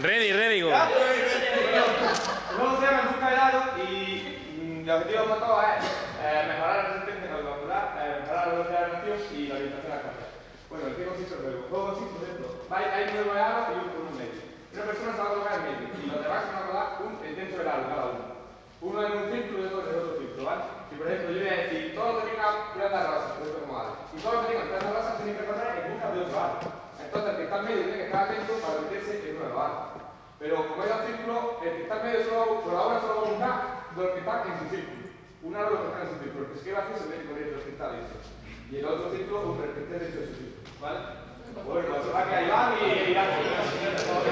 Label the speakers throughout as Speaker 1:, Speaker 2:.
Speaker 1: Ready, ready, go.
Speaker 2: El juego se llama En busca del halo y el objetivo de todo es eh, mejorar la resistencia cardiovascular, eh, mejorar la velocidad de reacción y la orientación al cáncer. Bueno, ¿en qué consiste el juego? El juego consiste, por ejemplo, hay, hay nueve halos y un un medio. Una persona se va a colocar en medio y los demás se van a colocar un el dentro del halo cada uno. Uno en un círculo y otro en otro círculo, ¿vale? Si por ejemplo yo voy a decir, todo lo que tenga prendas rosas, por ejemplo como halo, y todo lo que tenga prendas rosas tiene que correr en busca de otro halo. Entonces el que está en medio tiene que estar atento para meterse en nuevo halo. Pero como hay círculo, el que está medio solo, por ahora solo va a buscar que en su círculo. Un los que están en su círculo, porque si queda así se mete con el que está. Y el otro círculo, un que esté dentro de su círculo. ¿Vale? Bueno, eso va que ahí van y irán.
Speaker 3: Todo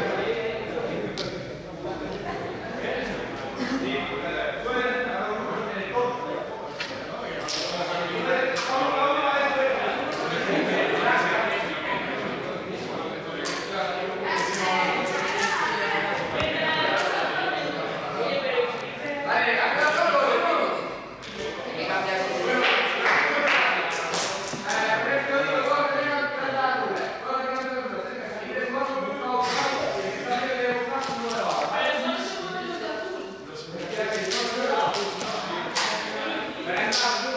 Speaker 3: el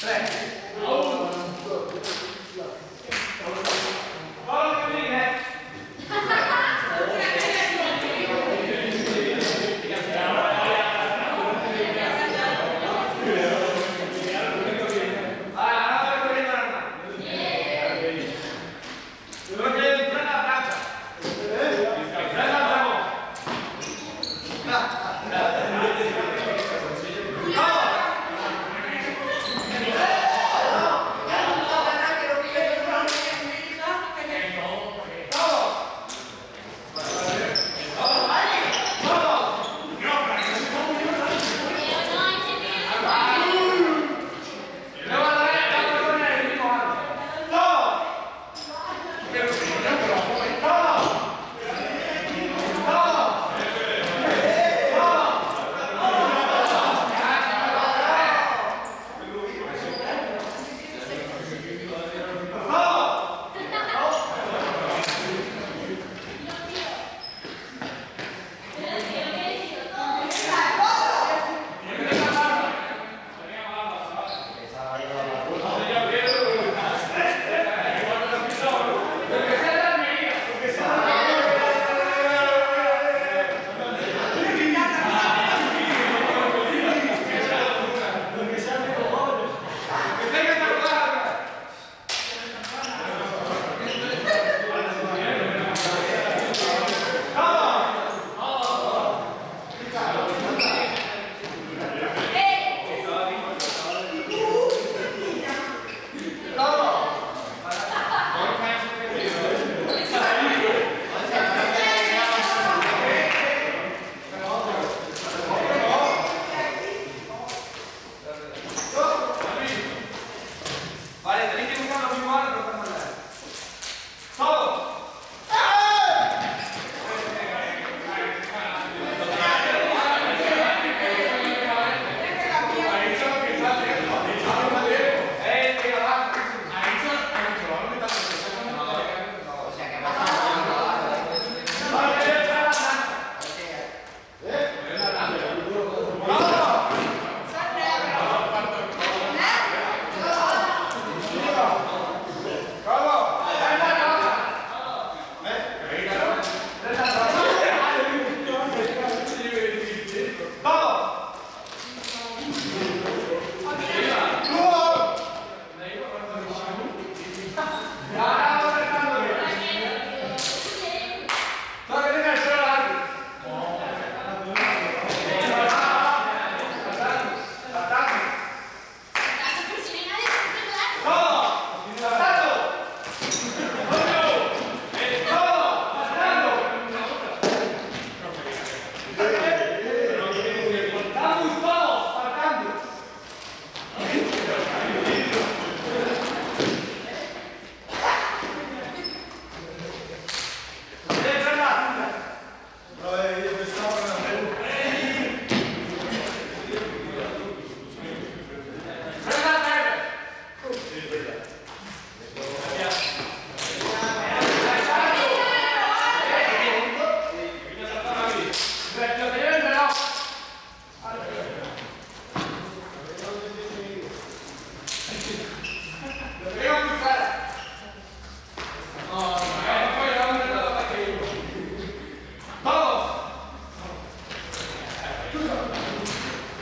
Speaker 3: 3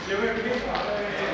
Speaker 3: Yo me